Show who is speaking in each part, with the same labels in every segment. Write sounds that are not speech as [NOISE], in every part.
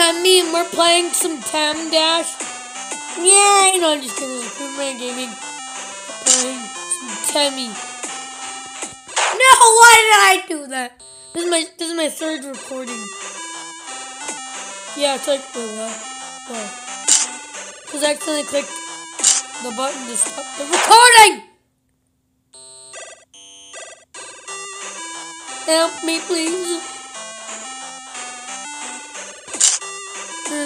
Speaker 1: Temmie and we're playing some Tem Dash. Yeah, you know, I'm just kidding. It's Superman Gaming. We're playing some. No, why did I do that? This is my this is my third recording. Yeah, it's like oh, wow, wow. Because I accidentally clicked the button to stop the recording. Help me, please. Tell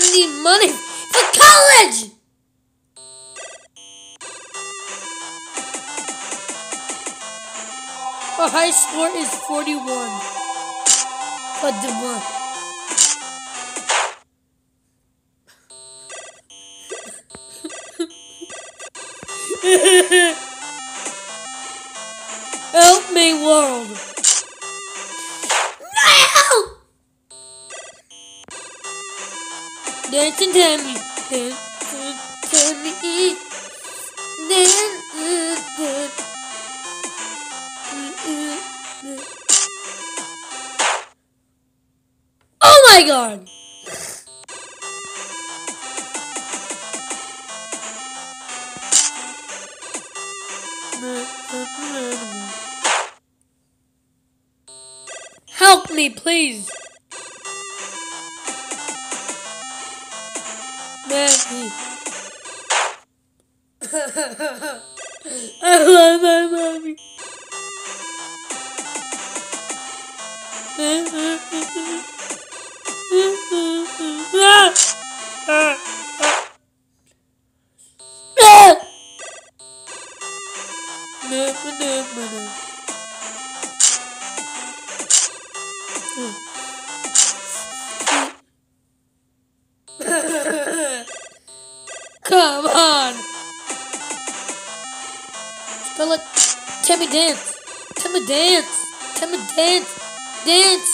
Speaker 1: me money for college! Our high score is 41. But the one. Help me, world! No! Dance and tell me, dance and tell me, dance, dance. Oh my god! Me, please! Mommy. [LAUGHS] I love my mommy. [LAUGHS] Come on! Go let Timmy dance. Timmy dance. Timmy dance. Dance.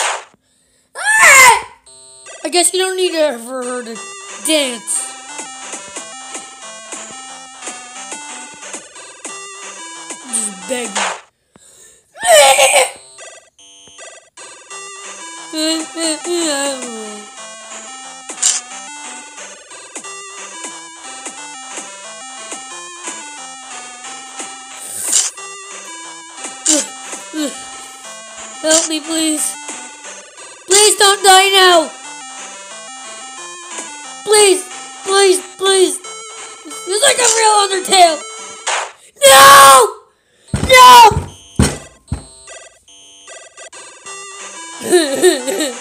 Speaker 1: Ah! I guess you don't need her for her to dance. Just begging. Help me, please. Please don't die now. Please, please, please. It's like a real Undertale. No! No! This,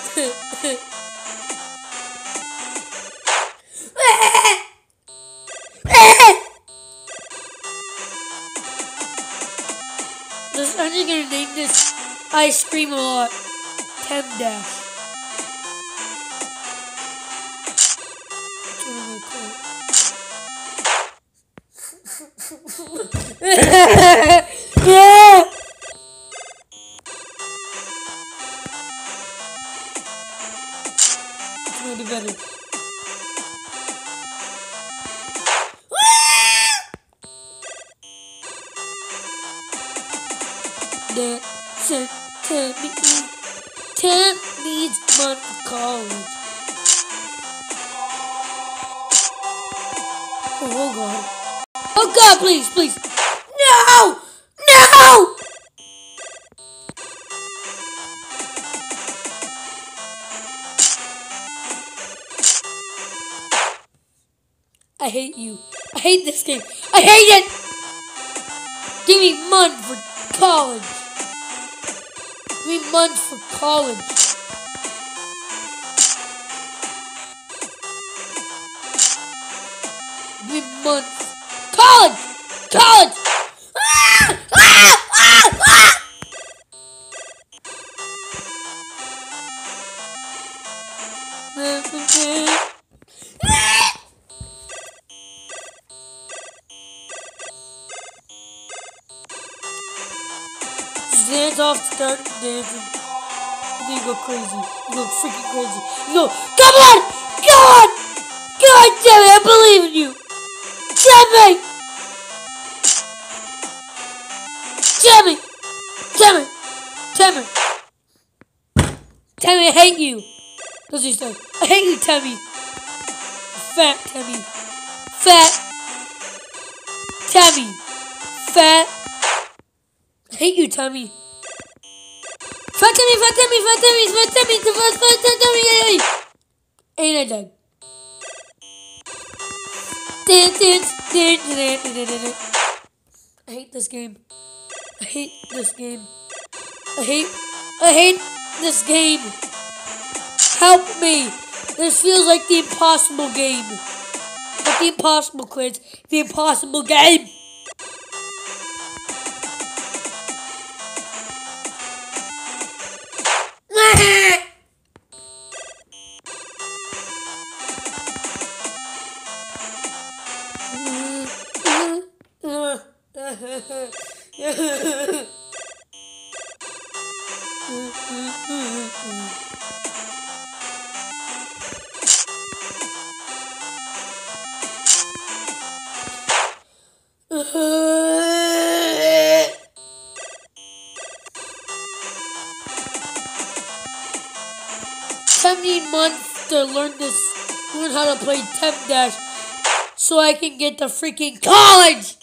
Speaker 1: I'm just gonna name this I Scream a Lot. Tem Dash. That's [LAUGHS] tell me Tim needs money for college. Oh god. Oh god, please, please. No! No! I hate you. I hate this game. I hate it! Give me money for college. Give months for college. Me money. College! College! dance off, start dancing. You go crazy. You go freaking crazy. You go, come on! Come on! God damn it, I believe in you! Jimmy! Jimmy! Jimmy! Jimmy! Tammy, I hate you! That's what you say. I hate you, Tammy! Fat Tammy! Fat! Tammy! Fat! hate you, Tommy. Fuck Tommy, fuck Tommy, fuck Tommy, fuck Tommy, fuck, fight, fuck Tommy, And I died. Dance, dance, dance, dance, dance, dance. I hate this game. I hate this game. I hate, I hate this game. Help me. This feels like the impossible game. Like the impossible quiz. The impossible game. Seventeen months to learn this, learn how to play Tem Dash, so I can get to freaking college.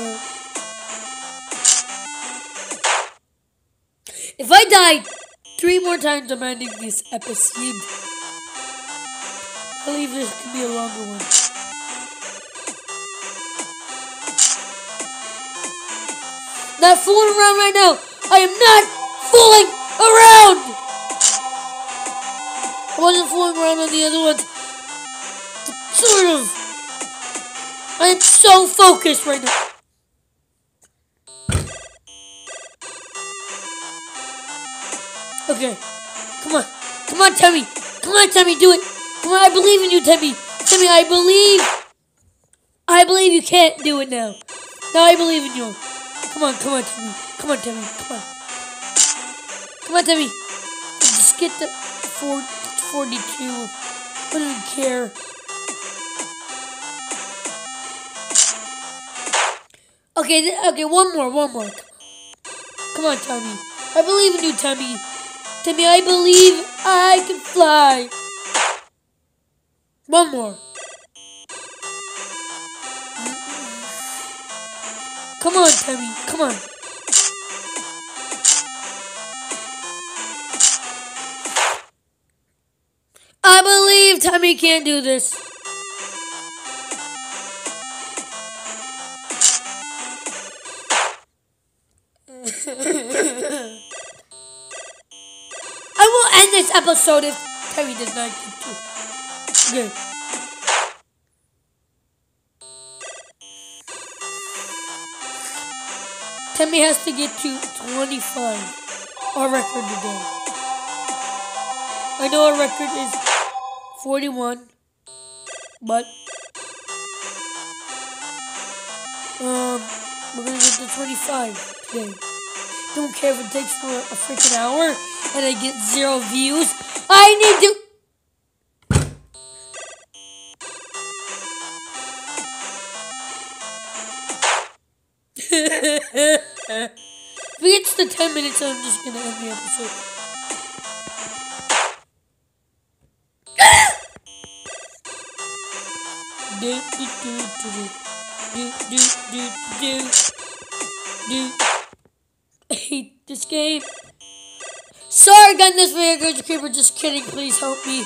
Speaker 1: more time I'm this episode. I believe this could be a longer one. Not fooling around right now. I am not fooling around. I wasn't fooling around on the other ones. Sort of. I am so focused right now. Okay. Come on. Come on, Timmy. Come on, Timmy. Do it. Come on. I believe in you, Timmy. Timmy, I believe. I believe you can't do it now. Now I believe in you. Come on. Come on, Timmy. Come on, Timmy. Come on. Come on, Timmy. Just get the 4, 42. I don't care. Okay, okay, one more, one more. Come on, Tommy. I believe in you, Tommy. Tommy, I believe I can fly. One more. Come on, Tommy. Come on. I believe Tommy can't do this. [LAUGHS] this episode if Terry does not get to. Okay. Timmy has to get to 25. Our record today. I know our record is 41, but um, we're gonna get to 25 today. Don't care if it takes for a freaking hour and I get zero views. I need to. [LAUGHS] if it gets to 10 minutes, I'm just gonna end the episode. [LAUGHS] do do do do do do do do hate this game. Sorry, gun this video, Creeper. Just kidding. Please help me.